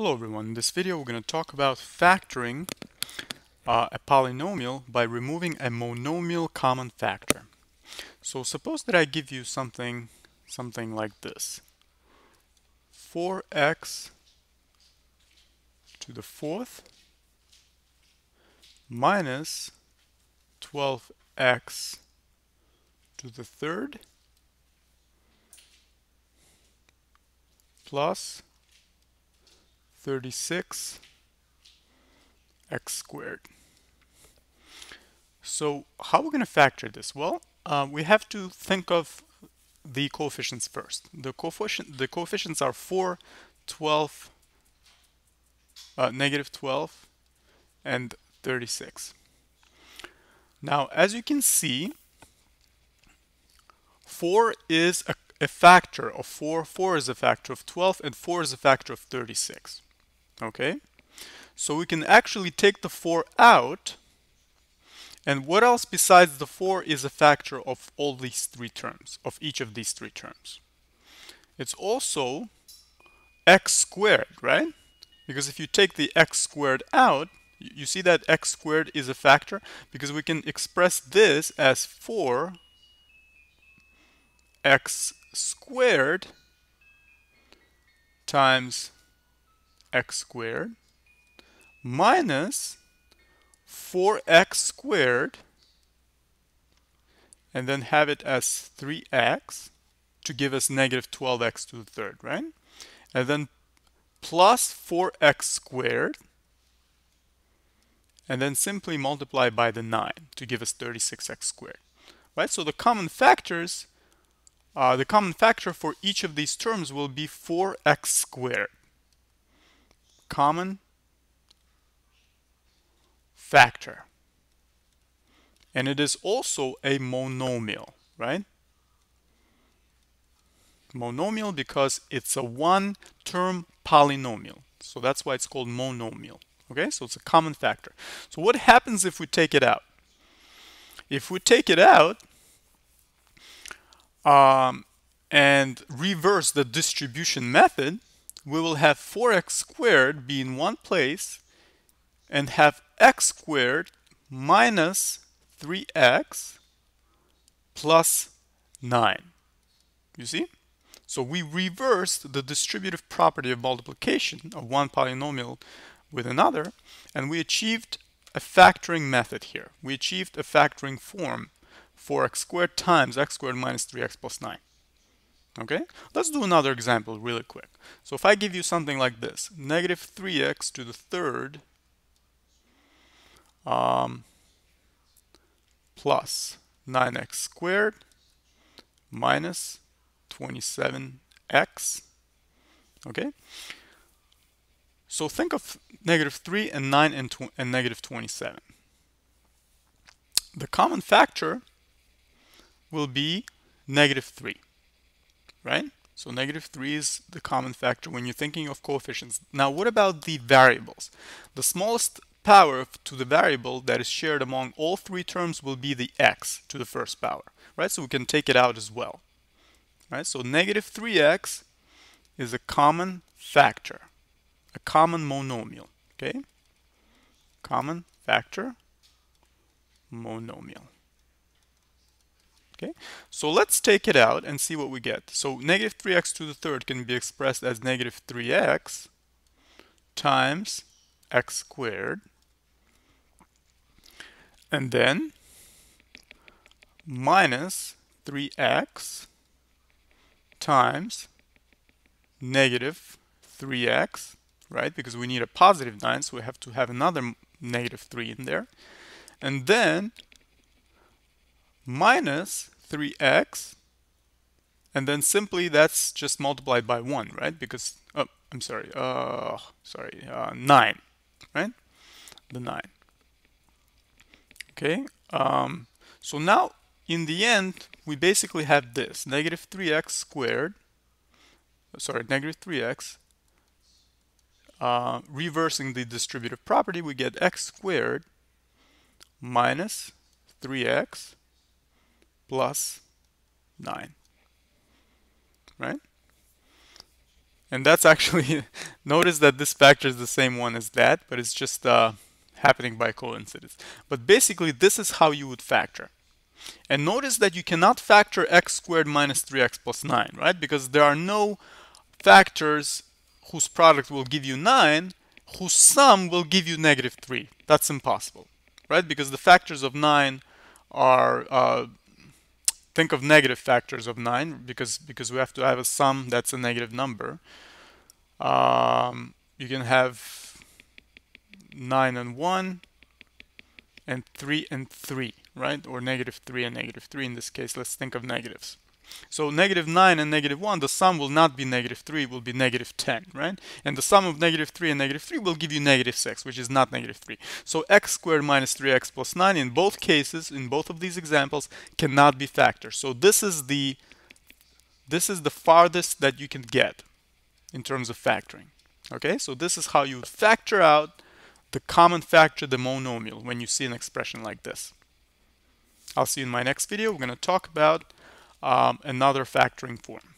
Hello everyone, in this video we're going to talk about factoring uh, a polynomial by removing a monomial common factor. So suppose that I give you something something like this. 4x to the fourth minus 12x to the third plus 36 x squared. So how are we going to factor this? Well, uh, we have to think of the coefficients first. The coefficient the coefficients are 4, 12, uh, negative 12, and 36. Now, as you can see, 4 is a, a factor of 4, 4 is a factor of 12, and 4 is a factor of 36 okay? So we can actually take the 4 out and what else besides the 4 is a factor of all these three terms of each of these three terms? It's also x squared right? Because if you take the x squared out you see that x squared is a factor? Because we can express this as 4 x squared times x squared minus 4x squared and then have it as 3x to give us negative 12x to the third, right? And then plus 4x squared and then simply multiply by the 9 to give us 36x squared, right? So the common factors, uh, the common factor for each of these terms will be 4x squared common factor. And it is also a monomial, right? Monomial because it's a one-term polynomial. So that's why it's called monomial. Okay, so it's a common factor. So what happens if we take it out? If we take it out um, and reverse the distribution method, we will have 4x squared be in one place and have x squared minus 3x plus 9. You see? So we reversed the distributive property of multiplication of one polynomial with another, and we achieved a factoring method here. We achieved a factoring form for x squared times x squared minus 3x plus 9. Okay, let's do another example really quick. So if I give you something like this, negative 3x to the third um, plus 9x squared minus 27x. Okay, so think of negative 3 and 9 and, and negative 27. The common factor will be negative 3 right? So negative 3 is the common factor when you're thinking of coefficients. Now what about the variables? The smallest power to the variable that is shared among all three terms will be the x to the first power, right? So we can take it out as well, right? So negative 3x is a common factor, a common monomial, okay? Common factor, monomial. Okay, so let's take it out and see what we get. So negative 3x to the third can be expressed as negative 3x times x squared. And then minus 3x times negative 3x, right? Because we need a positive 9, so we have to have another negative 3 in there. And then minus 3x and then simply that's just multiplied by 1 right? Because oh I'm sorry uh sorry uh, 9 right? The 9 okay um, so now in the end we basically have this negative 3x squared sorry negative 3x uh, reversing the distributive property we get x squared minus 3x plus 9. Right? And that's actually, notice that this factor is the same one as that, but it's just uh, happening by coincidence. But basically, this is how you would factor. And notice that you cannot factor x squared minus 3x plus 9, right? Because there are no factors whose product will give you 9, whose sum will give you negative 3. That's impossible, right? Because the factors of 9 are, uh, think of negative factors of 9, because, because we have to have a sum that's a negative number. Um, you can have 9 and 1, and 3 and 3, right? Or negative 3 and negative 3 in this case. Let's think of negatives. So negative 9 and negative 1, the sum will not be negative 3, will be negative 10, right? And the sum of negative 3 and negative 3 will give you negative 6, which is not negative 3. So x squared minus 3x plus 9 in both cases, in both of these examples, cannot be factored. So this is the this is the farthest that you can get in terms of factoring. Okay, so this is how you factor out the common factor, the monomial, when you see an expression like this. I'll see you in my next video. We're going to talk about um, another factoring form.